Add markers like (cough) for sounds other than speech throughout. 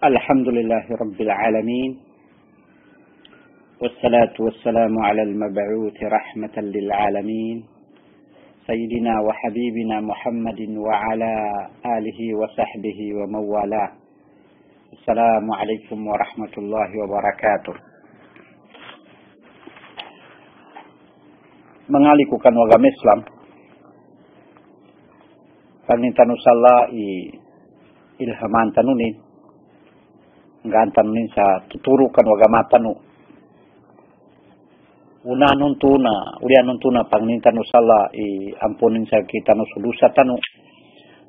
الحمد لله رب العالمين والصلاة والسلام على المبعوث رحمة للعالمين سيدنا وحبيبنا محمد وعلى آله وصحبه ومن والاه السلام عليكم ورحمة الله وبركاته. Mengalikukan agama Islam. Panintan usalla i ilhaman tanunin ngantan nin sa tuturukan agama tanu una nuntuna ulia nuntuna pangnintan usalla i ampunin sa kita no sudusa tanu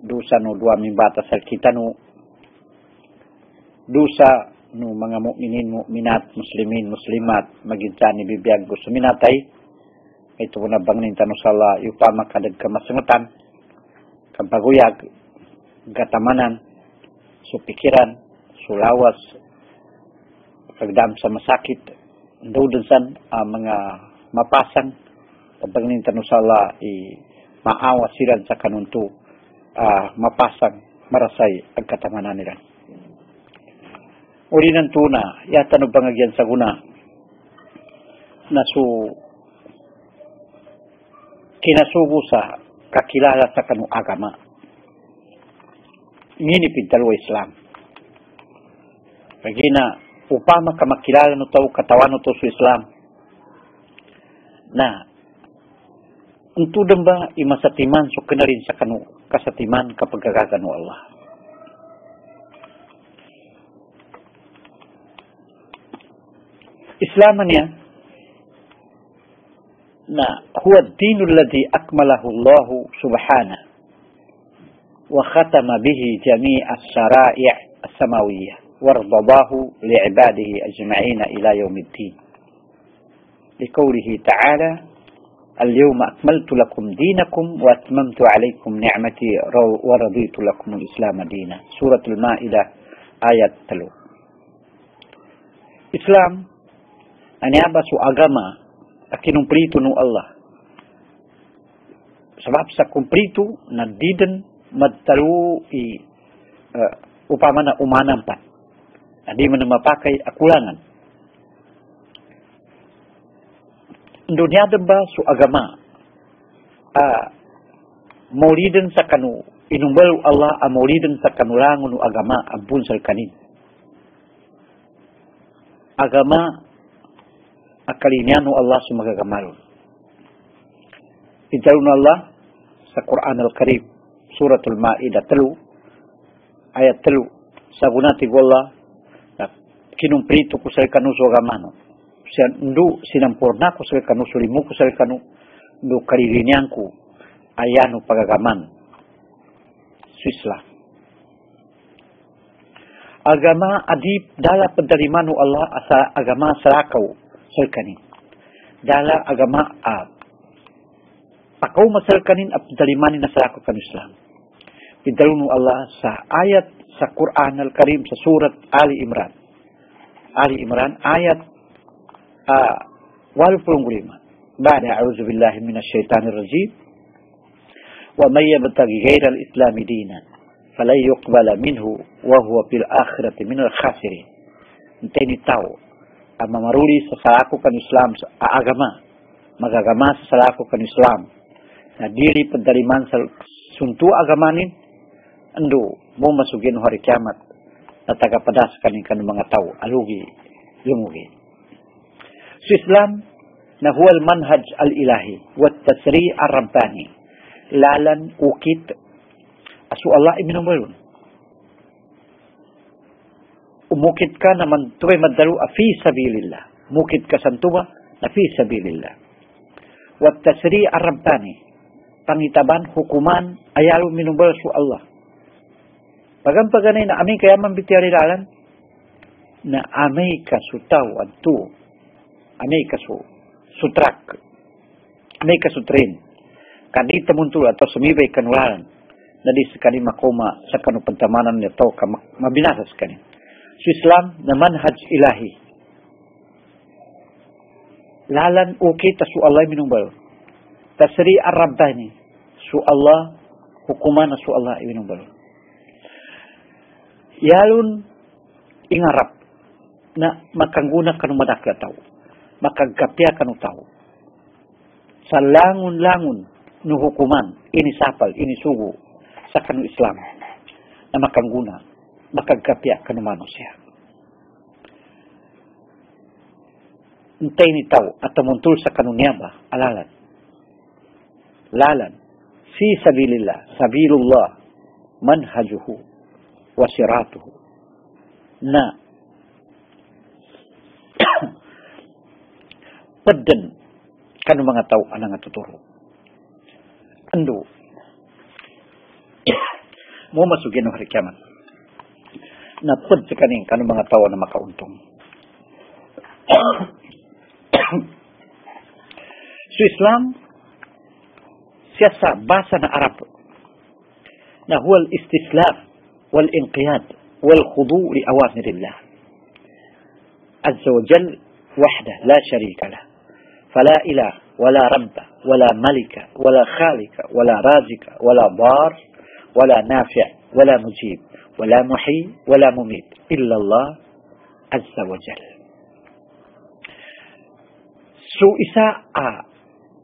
dusa no dua mimbata sa kita no dusa no mga mukminin mukminat muslimin muslimat magintani bibiyag gusto minatai ito na bangnin tanu sala upama kadag kamasengetan kampaguyag gatamanan su pikiran su lawas pagdam sa masakit daudansan uh, mga mapasang pagnin tanu sala i maawa siran sa kanuntu uh, mapasang marasay ang katamanan nila uri ng tuna yata no bangagyan sa guna na su kinasugo sa kakilala sa kanu agama. Ngini pintalo Islam. Pagina, upama ka makilala no tao katawan to sa Islam. Na, untudan ba imasatiman so kanarin sa kanu kasatiman kapag gagagano Allah. Islaman niya, na huwa ad-din alladhi akmalahu Allah subhanahu wa khatama bihi jami' as-sara'i' وارضضاه لعباده أجمعين إلى يوم الدين. لقوله تعالى اليوم أكملت لكم دينكم وأتممت عليكم نعمتي ورضيت لكم الإسلام دينا. سورة المائدة آية تلو. إسلام ان su اغاما akinung pritu نو الله. sebab sa kumpritu na didn madtalu i uh, upamana umanampat umanan pa. Hindi mo na mapakai akulangan. Dunia ba su agama uh, mauliden sa kanu inumbal Allah a mauliden sa kanulangon agama abun sa kanin. Agama akalinianu Allah sumagagamalon. Ijalun Allah sa Quran Al-Karim, Suratul Ma'idah telu, ayat telu, sa gunati Allah, na kinumprito ko sa kanu so agamano. Siya ndu sinampurna ko sa kanu, sulimu ko sa kanu, ndu karirinian ko, ayano pagagaman. Islam. Agama adib dala penderimanu Allah asa agama serakaw salkanin. Dala agama a pakaw masalkanin at dalimanin na ako kan Islam. Pidalunu Allah sa ayat sa Quran Al-Karim sa surat Ali Imran. Ali Imran ayat uh, 85. بعد أعوذ بالله من الشيطان الرجيم ومن يبتغي غير الإسلام دينا فلن يقبل منه وهو في الآخرة من الخاسرين. Entah tahu mamaruri sa salaku kan Islam sa agama magagama sa salaku kan Islam na diri pendaliman sa suntu agamanin ando mo masugin hari kiamat na tagapadas kanin kan mga tao alugi lumugi sa Islam na huwal manhaj al-ilahi wa tasri ar-rabbani lalan ukit asu Allah ibinubalun umukit ka naman tuway madalu fi sabilillah. Mukit ka santuwa na sabilillah. Wat tasri arabtani. Pangitaban, hukuman, ayalo minubal su Allah. Pagam paganay na aming kaya man bitiyarilalan, na amay ka su tao at tu, amay ka su sutrak, amay ka su trin, kadita muntul atau sumibay kanulalan, na di sekali makoma sa kanupantamanan nito ka mabinasas kanin su Islam na manhaj ilahi. Lalan okay ta su Allah minumbal. Tasri ar-rabbani. Su Allah hukuman su Allah minumbal. Yalun ingarap. Na makangguna kanu madakla tau. Makagapya kanu tau. Sa langun-langun nu hukuman. Ini sapal ini sugu sa kanu Islam. Na makangguna makagapya kanu manusia. Entay ni tau atau muntul sa kanu niyaba alalan. Lalan. Fi sabilillah sabilullah manhajuhu wa siratuhu na (coughs) pedden. Kanu mga tao anang tuturo ando (coughs) mo masugin ng hari kiamat. Na ped sa kaning kanu mga tao na makauntong so (coughs) Islam siyasa basa na Arab. Na huwa al-istislam والانقياد والخضوع لأوامر الله عز وجل وحده لا شريك له. فلا إله ولا رب ولا ملك ولا خالق ولا رازق ولا ضار ولا نافع ولا مجيب ولا محي ولا مميت إلا الله عز وجل. سو إساءة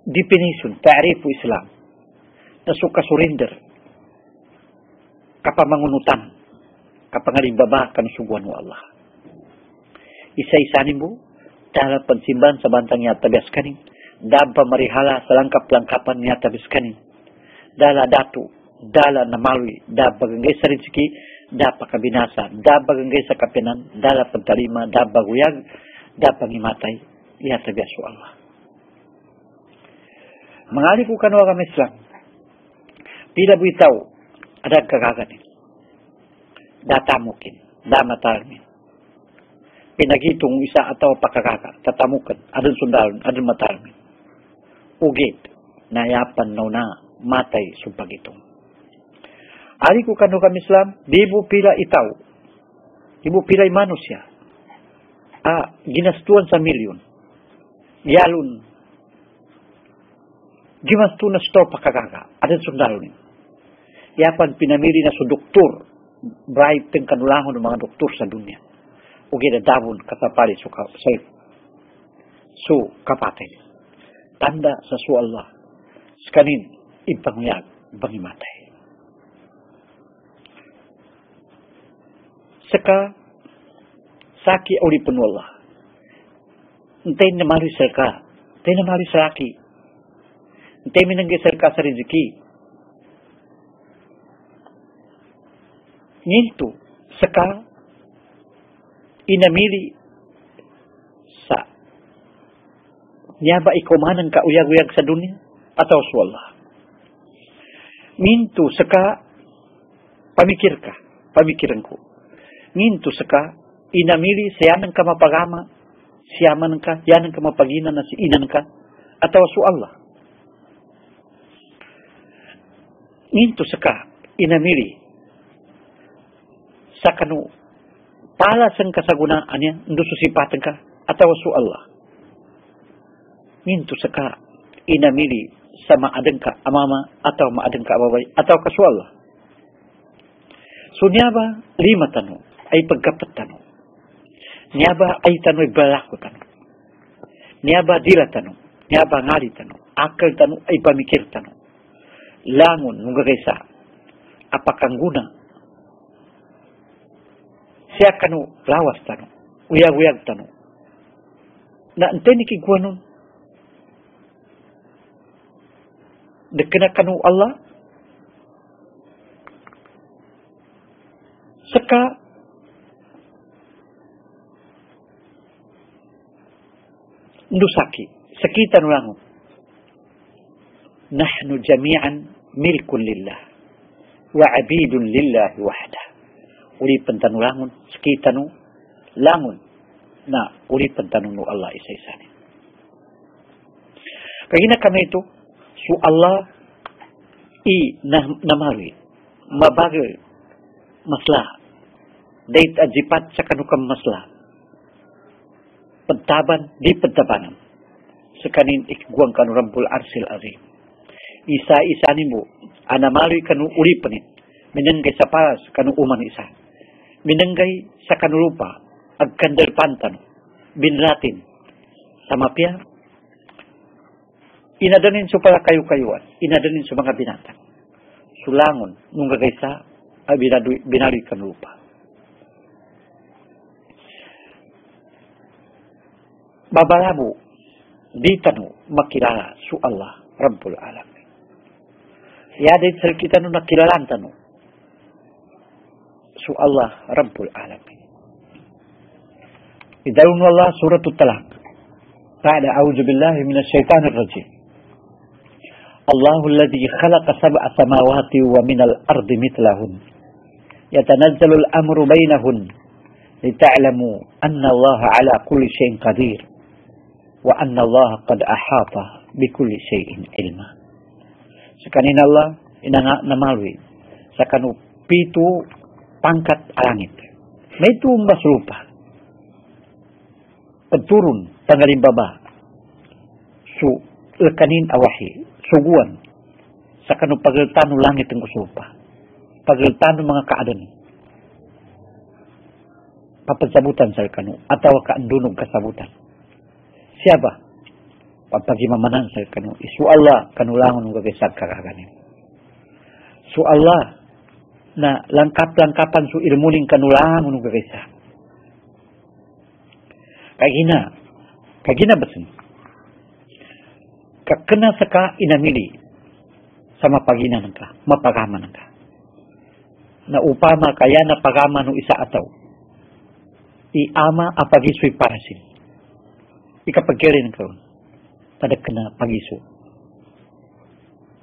ديبينيشن تعريف الإسلام نسوك سرندر kapamangunutan kapangalimbaba kan subuhan Allah. Isa-isa mo dalam pensimban sabantang niya tabias kanin. Daba marihala selangkap langkapan niya tabias kanin. Dala datu, dala namalui, daba ganggay sa rizki, dapa kabinasa, daba ganggay sa kapinan, dala pentarima, daba guyag, dapa ngimatay, tabias Allah. Mengali ko kanwa kami Islam. Pila buitaw, ada kagaganin. Datamukin, damatalmin pinagitong isa atau pakakaka, tatamukan, adun sundalon, adun matalmi. Ugit, nayapan na na, matay sumpagitong. Ari ko kanu kami Islam, dibu pila itaw, dibu pila manusia. Ah, ginastuan sa milyon. Yalun, gimastu na sto pakakaka, adun sundalon. Yapan pinamili na su doktor, bribe ting kanulahon ng mga doktor sa dunia ugida dabun katapali su saif su kapatay tanda sa su Allah. Skanin ipangyag bangimatay. Saka saki pun Allah. Entay na mari sarka entay na mari saki entay minanggi sarka sa riziki ngintu. Saka inamili sa. Niya ba ikaw manang kauyag-uyag sa dunia? Atau sa Allah mintu saka pamikir ka pamikiran ko mintu saka inamili sa yanang ka mapagama siyaman ka yanang ka mapagina na si inan ka atau sa Allah mintu saka inamili sa kanu pala sang niya, ndo susipatan ka, atau su Allah. Mintu saka inamili sa maadeng ka amama atau maadeng ka ababay atau kasu Allah. So niya ba lima tano ay pagkapat tano. Niya ba ay tano ay balako tano. Niya ba dila tano. Niya ba ngali tano. Akal tano ay pamikir tano. Langon nung gagaysa. Apakang guna siya kanu lawas tanu uyag-uyag tanu na ente ni kiguanon dekena kanu Allah. Seka. Ndusaki sekitan ulangun nahnu jami'an milkun lillah wa abidun lillahi wahdah uripan tanu langun sekitanu langun. Na uripan tanu nu Allah isa-isani kagina kami itu su Allah i na namari mabagal maslah. Dait ajipat sa kanukam maslah. Pentaban di pentabanan sekanin ikguang kanu rabbul arsil azim isa isani mo anamari kanu uripanin minang kay saparas kanu uman isa minenggai sakanulupa agkandal pantan binratin sama pia inadanin supaya kayu-kayuan inadanin sa mga binatang. Sulangon nung gagaysa ay binadu, kan lupa babalamu ditanu makilala su Allah Rabbul Alamin. Ya dari kita nu nakilalan tanu سوء الله رب العالمين. إذا والله سورة الطلاق. بعد أعوذ بالله من الشيطان الرجيم. الله الذي خلق سبع سماوات ومن الأرض مثلهن. يتنزل الأمر بينهن. لتعلموا أن الله على كل شيء قدير. وأن الله قد أحاط بكل شيء علما. سكان الله إننا نمالوي سكانوا pitu pangkat langit. Itu mbas lupa turun tanggalin baba. Su lekanin awahi suguan. Sakanu pageltanu langit ang kusupa pageltanu mga kaadon papasabutan sa kanu? Atau kaandunog kasabutan siapa? Papagi mamanan sa kanu? Isu Allah kanulangon ng gagisag kakaganin su Allah na langkap-langkapan su ilmuning kanulangon ng gagisag kagina kagina basin kakena saka inamili sama pagina nangka, mapagama nangka. Na upama kaya na pagama no isa ataw. I ama apagisoy parasin. Ikapagirin ka pada kena pagiso.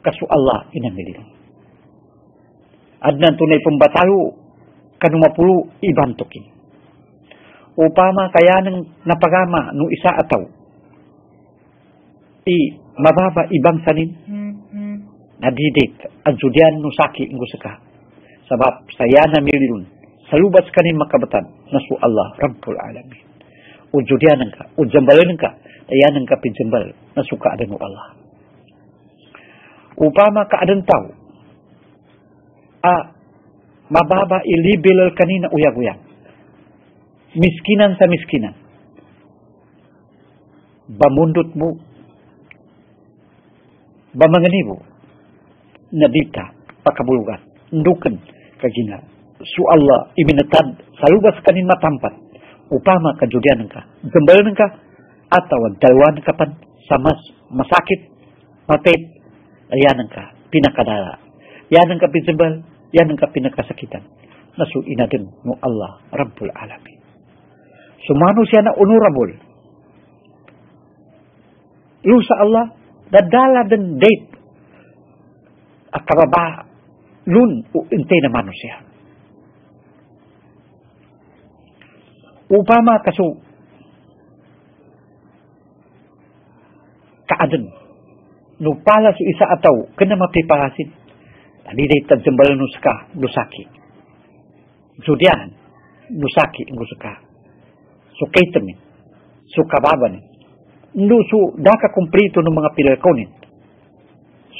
Kasu Allah inamili. Adnan tunay pembatalu kanumapulu ibantukin. Upama kaya nang napagama no isa ataw. I mababa ibang sanin mm-hmm. nadidik anjudian nusaki ingusaka sebab saya na milirun salubas kanin makabatan nasu Allah Rabbul Alamin ujudian engka ujambalin engka tayan engka pinjembal nasu keadaan Allah upama keadaan tahu a mababa ilibil kanina uyag-uyag miskinan sa miskinan bamundutmu bamanganibo nabita pakabulugan nduken kagina. Su Allah iminatad salubas kanin matampat. Upama kajudian ka gembal ka atau dalwan kapan sama masakit mapet ayan ka pinakadala yan ka pinjembal yan ka pinakasakitan nasu inaden mu Allah Rabbul Alamin. So manusia na honorable lusa Allah dadala dan date akababa lun intay na manusia. Upama kaso kaadan nupala su isa ataw kena mapiparasin tadi day tadjambal nuska nusaki Judian nusaki ngusuka so kababan Nusu daka kumplito ng mga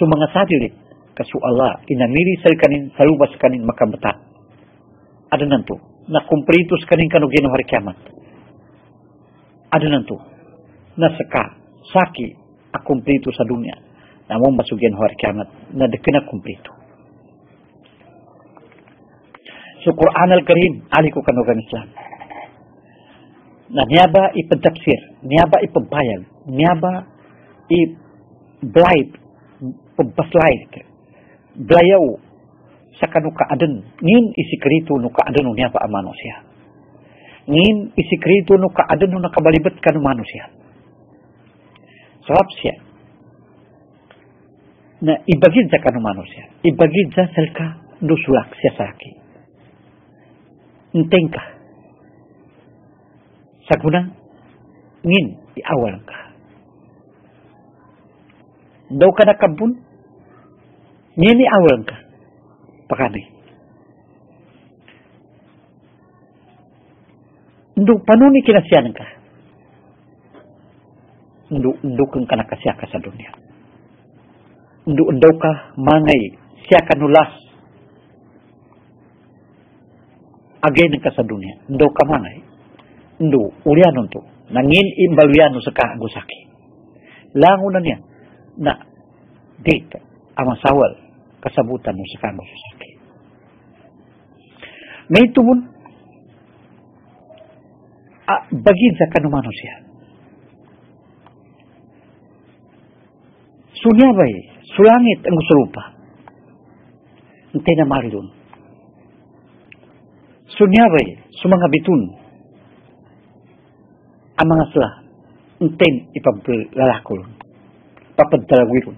mga sadili, kasu Allah, inamiri sa kanin, salubas kanin makabata. Ada nanto, na kumplito sa kanin kanugin hari kiamat. Ada nanto, na saka, saki, akumplito sa dunia. Namun masugyan hari kiamat, na dekina kumplito. So Quran al-Karim, ali ko kanugan Islam na niaba ipentafsir, niaba ipagbayag, niaba i-blight, pagbaslay, blayaw sa kanuka aden, ngin isikrito no kaaden no niaba amano siya. Ngin isikrito no kaaden no nakabalibat kanu mano siya. Sebab siya, na ibagid sa kanu mano siya, ibagid sa selka dusulak siya sa akin. Enteng ka, Sagunang ngin iawal ka. Daw ka nakabun, ngin iawal ka. Pakani. Ndu panuni kinasyan ka. Ndu ndu kang kanakasya ka sa dunia. Ndu ndu ka mangay siya kanulas agen ka sa dunia ndo kamanay ndo ulian untuk nangin imbaluyan saka gusaki langunan niya na date ama sawal kasabutan mo sa kamo sasaki may tubun ah, bagid sa kanumano siya. Sunyabay sulangit ang gusto marilun. Sunyabay, sumanga bitun. Ang mga sila, hintay ipaglalakol. Papadalagwirun.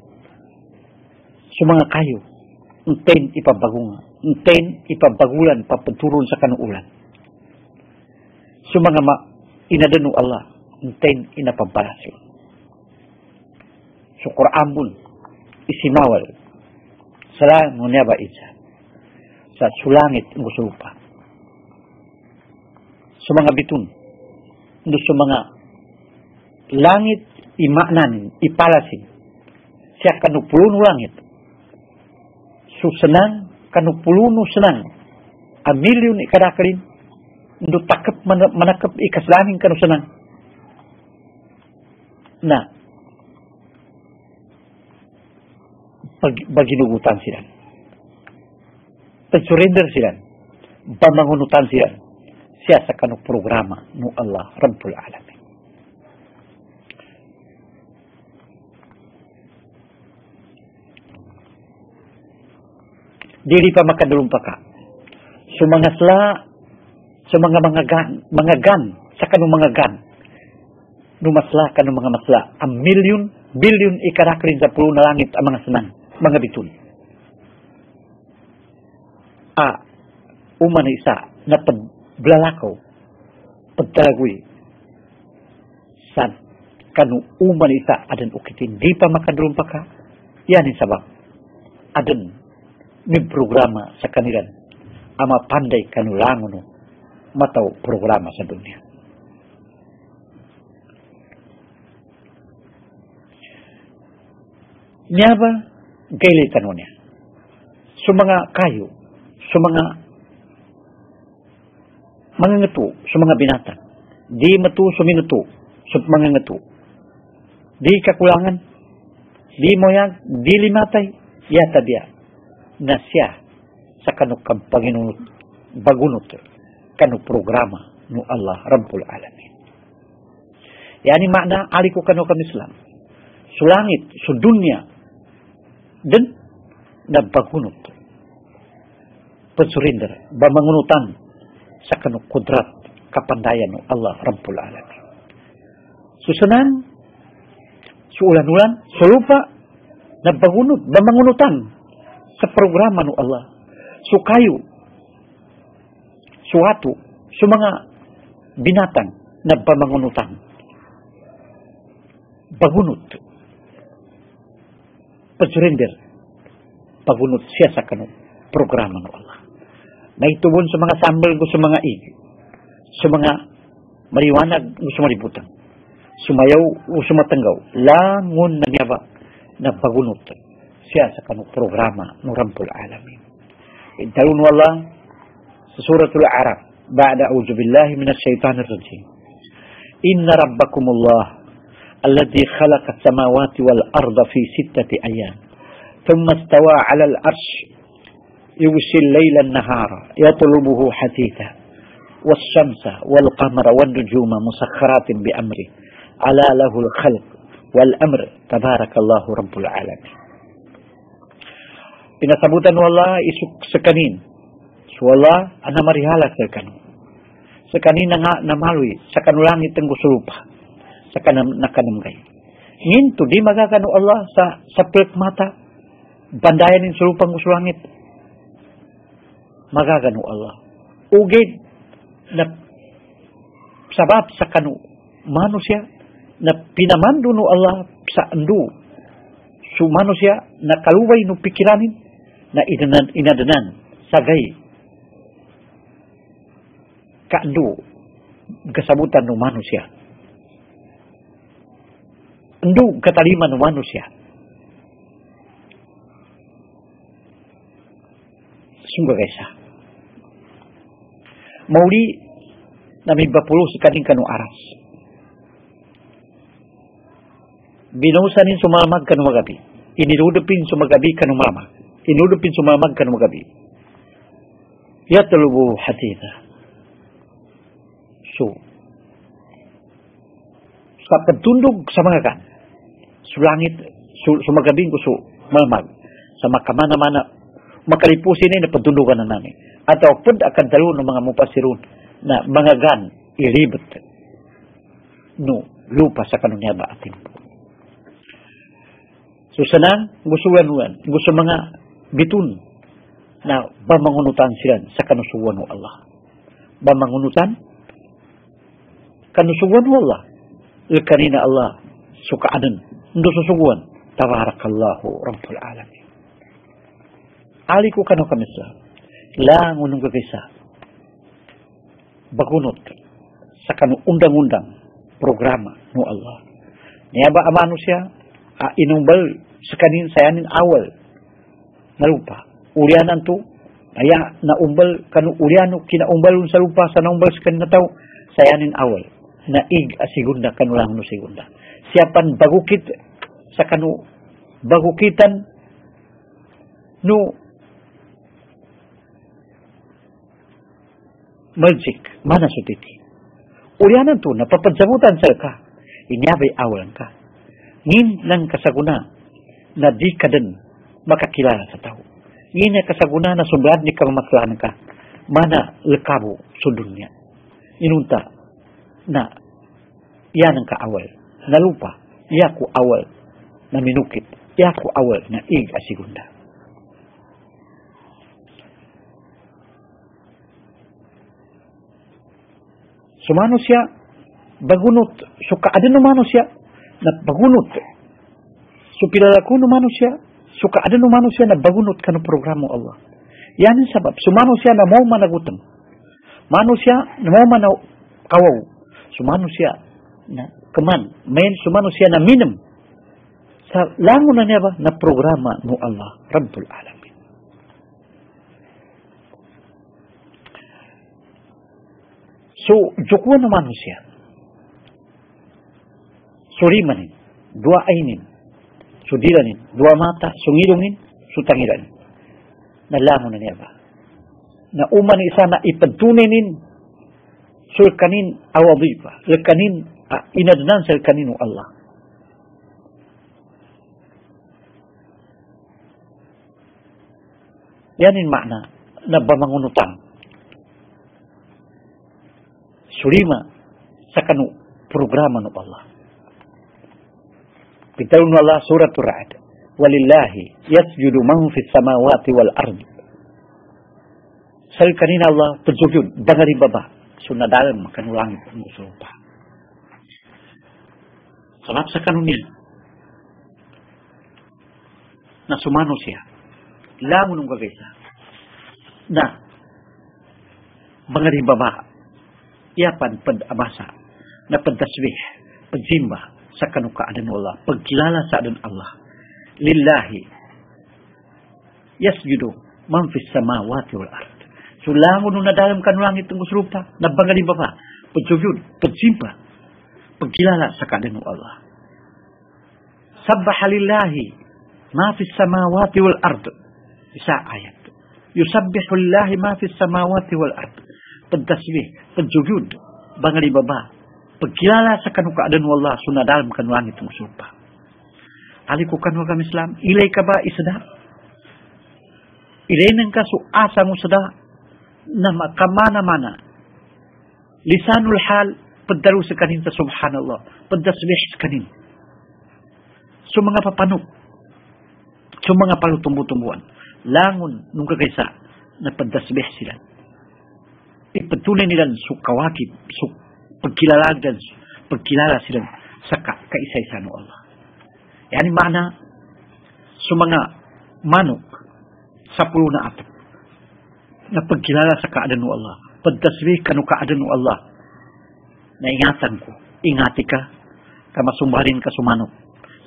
Sumanga kayo, hintay ipabagunga. Hintay ipabagulan, papaturun sa kanuulan. Sumanga ma, inadanu Allah, hintay inapabarasil. So, Quran isimawal, sala ngunyaba isa sa sulangit ng lupa sa mga bitun. Ndo sa mga langit imaknanin ipalasin siya kanupuluno langit. So senang kanupuluno a milyon ikadakalin ndo takap manakap ikaslangin kanu senang. Na baginugutan sila. Pag-surrender sila. Pamangunutan sila. Siya sa kanong programa ng Allah Rabbul Alamin. Dili pa makadulong pa ka. So mga sla, so mga mga gan, mga gan, sa kanong mga gan, numasla kanong mga masla, ang milyon, bilyon ikarakrin sa pulo na langit ang mga senang mga bitun. A, umana isa na paglalakaw, pagdalagoy, san, kanu uman isa adan ukitin, di pa makadrumpa ka, yan yung sabab. Adan, may programa sa kanilan, ama panday kanulangon mataw programa sa dunia. Nyaba gailitan niya. Sa mga kayo, sa mga binatang, di sa mga ngatu. Di kakulangan, di moyag, di dia, na siya sa kanukang Panginoon bagunot, kanuk programa nu Allah Rabbul Alamin. Yani makna aliku kanukang Islam. Sulangit, su dunia, dan nagpagunot pagsurinder bamangunutan sa kanong kudrat kapandayan ng Allah Rabbul Alamin. Susunan suulan-ulan sulupa sa programa ng Allah. Sukayo suwato su mga binatang nagpamangunutan bagunot pag-surrender, pagunot siya sa kanong programa ng Allah Naitubon sa mga sambal ko sa mga ig, sa mga mariwanag o sumalibutan, sumayaw o sumatanggaw, langon na niya ba na pagunot siya sa kanong programa ng Rabbul Alamin. Intalun Allah sa suratul Arab, بعد أعوذ بالله من الشيطان الرجيم إن ربكم الله الذي خلق السماوات والأرض في ستة أيام ثم استوى على العرش يغشي الليل النهار يطلبه حثيثا والشمس والقمر والنجوم مسخرات بأمره ألا له الخلق والأمر تبارك الله رب العالمين Pinasabutan wala isuk sekanin. Suwala ana marihala sekanin. Sekanin nga namalwi sa kanulangit ang gusulupa. sa kanam nakanamgay. Nginto di magakano Allah sa sa mata bandayan ng sulupang usulangit. Magagano Allah. Ugid na sabab sa kanu manusia na pinamando no Allah sa andu su manusia na kalubay no pikiranin na inadan, inadanan sagay kaandu kasabutan no manusia Ndu kataliman ng manusia. Sungguh kesa. Mauli nami bapuluh sekaning kanu aras. Binusanin sumalmag kanu magabi. Inirudupin sumagabi kanu mama. Inudupin sumalmag kanu magabi. Yatlubu hatitha. So, sa pagtundog sa mga kan, sulangit, su, sumagabing ko su, malmag, sa makamana-mana, makalipusin na pagtundugan na namin. At pud akan ng mga mupasirun na mga gan, iribot. No, lupa sa kanunya ba atin po. So sanang gusto mga bitun na bamangunutan sila sa kanusuwan ng Allah. Bamangunutan kanusuwan ng Allah. Ilkanina Allah sukaadan. Ndo susuguan. Tabarakallahu Rabbul Alamin. Ali ko kano kami sa langon ng gagaysa. Bagunot sa kanu undang-undang programa no Allah. Niya ba amano siya? Uh, inumbal sa kanin sayanin awal na lupa. Urianan to, aya na umbal kanu uriano kinaumbalon sa lupa sa naumbal sa kanin na tao sayanin awal na ig asigunda kanulang no sigunda. Siapan bagukit sa kanu bagukitan no magic mana sutiti. Urianan to napapadsabutan sa ka. Inyabay awalan ka. Ngin ng kasaguna na di ka din makakilala sa tao. Ngin na kasaguna na sundad ni kamamaklaan ka. Mana lekabo sa dunya. Inunta na yan ang kaawal. Na lupa, iya awal na minukit. Iya awal na ig asigunda. Sumano siya, bagunot. So kaada numano siya, na bagunot. So pilala ko numano siya, so kaada numano siya na bagunot kanu programo Allah. Yan ang sabab. Sumano siya na mau managutan. Mano siya na mau manaw kawaw. Sumano siya na keman. Main sumano siya na minum. Sa lango na niya ba na programa Allah Rabbul Alamin. Naman siya. Surimanin, dua ainin, sudilanin, dua mata, sungilungin, sutangiranin. Nalango na niya ba? Na uman isa na ipagtuninin sulkanin awadifa, lekanin uh, inadnan sa kanino Allah. Yanin makna na bamangunutan. Surima sa kanu programa no Allah. Bitaun Allah surat Ra'd. Walillahi yasjudu man fis samawati wal ardi. Sal kanina Allah tersujud bangari baba sunadalan makan langit musupa. Sabab sa kanunin na sumano siya. Lamo nung gagaysa na mga baba iyapan pad abasa na pagdasbih, pagsimba sa kanukaan ng Allah, pagkilala sa adan Allah. Lillahi yasjudu man fis samawati wal ard. So lamo nung nadalam ka langit ng usrupa, nabangali ba pa? Pagsujud, pagsimpa, pagkilala sa kadan ng Allah. Sabbaha lillahi ma fis samawati wal ard. Isa ayat. Yusabbihu lillahi ma fis samawati wal ard. Pagtasbih, pagsujud, bangali baba. Pagkilala sa kanukaan ng Allah, sunadalam ka langit ng usrupa. Ali ko kanwa kami Islam, ilay ka ba isada? Ilay nang ka so asa mo sada na kamana-mana. Lisanul hal, pagdaro sa kanin sa subhanallah, pagdasbih sa kanin. So mga papanok, so mga palutumbu-tumbuan, langon nung kagaysa na pagdasbih sila. Ipagtunay nila so kawakib, so pagkilalagan, pagkilala sila sa ka, kaisa-isa ng Allah. Yani mana sa pulo na atap na pagkilala sa kaadaan ng Allah, pagtasbih kanu kaadaan ng Allah, na ingatan ko, ingati ka, kamasumbarin ka sumanok.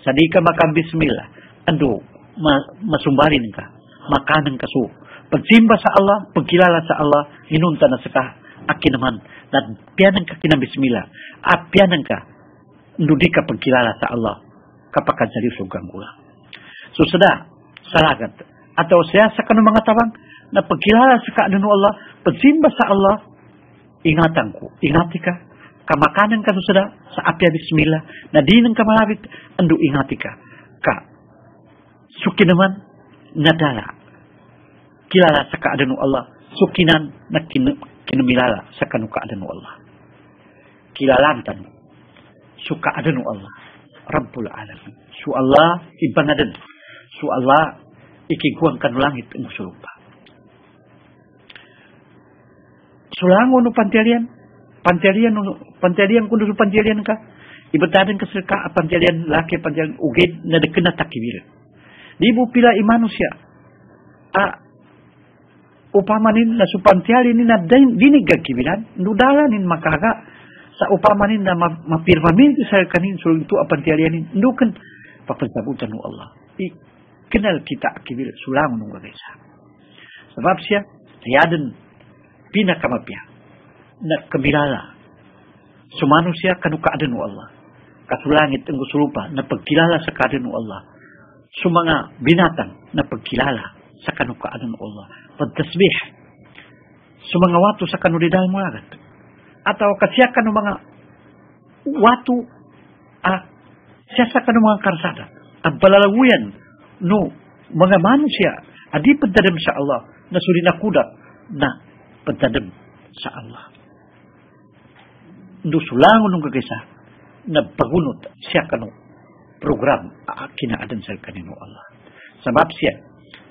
Sa di ka makambismila, ando, ma, masumbarin ka, makanan ka so. Pagsimba sa Allah, pagkilala sa Allah, hinunta na sa ka, akinaman dan pianan ka kina bismillah. A pianan ka ndudika pagkilala sa Allah kapag jadi sugang gula. So sada salagat atau saya sakano mga tabang na pagkilala sa kaadano Allah pagsimba sa Allah ingatan ko ingati ka kamakanan ka sada sa apya bismillah na di nang kamalabit ando ingati ka ka suki naman nadala kilala sa kaadano Allah. Sukinan na kin kinumilala sa kanu kaadano Allah. Kilalantan su kaadano Allah. Rabbul Alamin. Su Allah ibanadan su Allah kanu langit ang sulupa sulango no pantelian? Pantelian no pantelian kundo pantelian ka ibadadan ka sa ka pantelian laki pantelian ugid na dekena takibir. Di bu pila imanusia. A upamanin na supantiali ni na dinig gagkibilan, nudalanin makaga sa upamanin na mapirmamin sa kanin so itu apantialianin, nukan papansabutan ng Allah. I, kenal kita akibil sulang nung gagaysa. Sebab siya, tayadan pinakamapya na kamilala. Kanukaadan ng Allah. Kasulangit ang gusulupa na pagkilala sa kaadan ng Allah. Sumanga binatang na pagkilala sa kanukaadan ng Allah pagtasbih sa mga wato sa kanulidal mo agad. Ataw kasyakan ng mga wato siya sa kanong mga karsada. Ang palalaguyan no mga manusia adi pagdadam sa Allah na suri na kuda na pagdadam sa Allah. Ndo sulangon ng kagaysa na pagunot siya kanong program kinaadan sa kanino Allah. Sabab siya,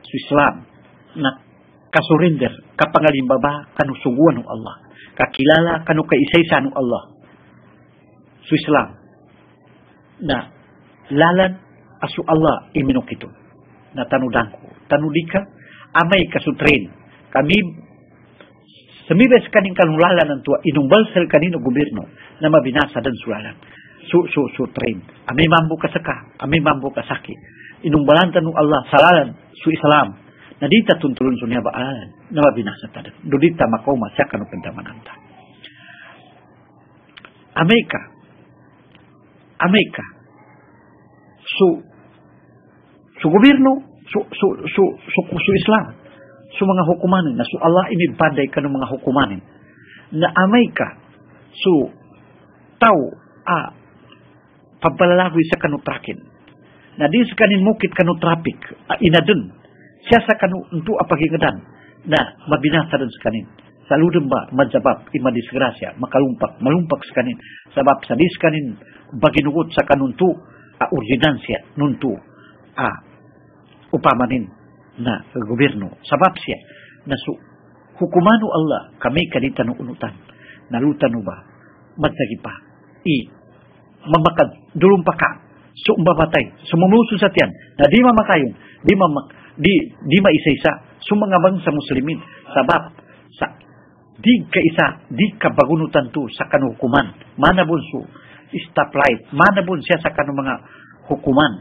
sa Islam, na kasurinder kapangalimbaba kanu suguan ng Allah. Kakilala kanu kaisaysa ng Allah. Su Islam. Na lalan asu Allah iminok ito na tanudangko tanudika amay kasutrin kami semibes kaning kanulalan ng tua inumbal sel kanino gobyerno na mabinasa dan sulalan. Su su su train amay mambu kasaka amay mambu kasaki inumbalan tanu Allah salalan su Islam nadita tuntulun sunya baalan na mabinasa tada dudita makau masya kanu pentamananta Amerika. Amerika. Su su gobyerno su su su su, su Islam. Su mga hukumanin na su Allah ini pandai kanu mga hukumanin na Amerika. Su tau a pabalalagoy sa kanu trakin na di sa kanin mukit kanu traffic a inadun. Siasa kanu untuk apa gingedan nah mabinasa dan sekanin. Selalu demba majabab ima disgracia makalumpak malumpak sekanin. Sebab sadis kanin bagi nugut sakan untuk a urgenansia nuntu a upamanin na gobyerno sebab siya nasu hukumanu Allah kami kanita no unutan nalutan ba madsagi pa i mamakad paka so umbabatay sumumuso sa tiyan na di mamakayon di mamak di di maisa-isa sumangabang sa muslimin. Sabab sa di ka isa di ka bagunutan tu sa kanuhukuman mana bunso stoplight mana bun siya sa kanu mga hukuman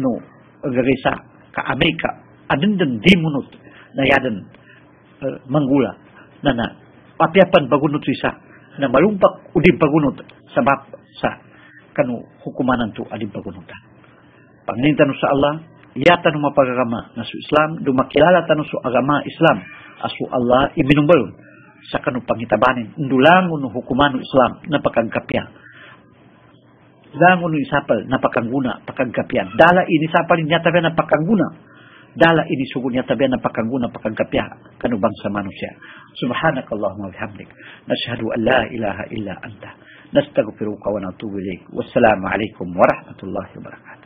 no gagaysa ka Amerika. Adindan di munot na yadan uh, manggula na na papiapan bagunot isa na malumpak udi bagunot. Sabab sa kanu hukumanan tu adi bagunutan panginintan sa Allah ya tanu mapagagama na su Islam dumakilala tanu su agama Islam asu Allah ibinumbal sa kanu pangitabanin ndulangon no hukumano Islam na pagkagkapya langon no isapal na pakangguna pagkagkapyan dala ini sapal niya tabi na pakangguna dala ini sugo niya tabi na pakangguna pagkagkapya kanu bangsa manusia. Subhanakallahumma bihamdik. Nashhadu an la ilaha illa anta نستغفرك ونتوب إليك. والسلام عليكم ورحمة الله وبركاته.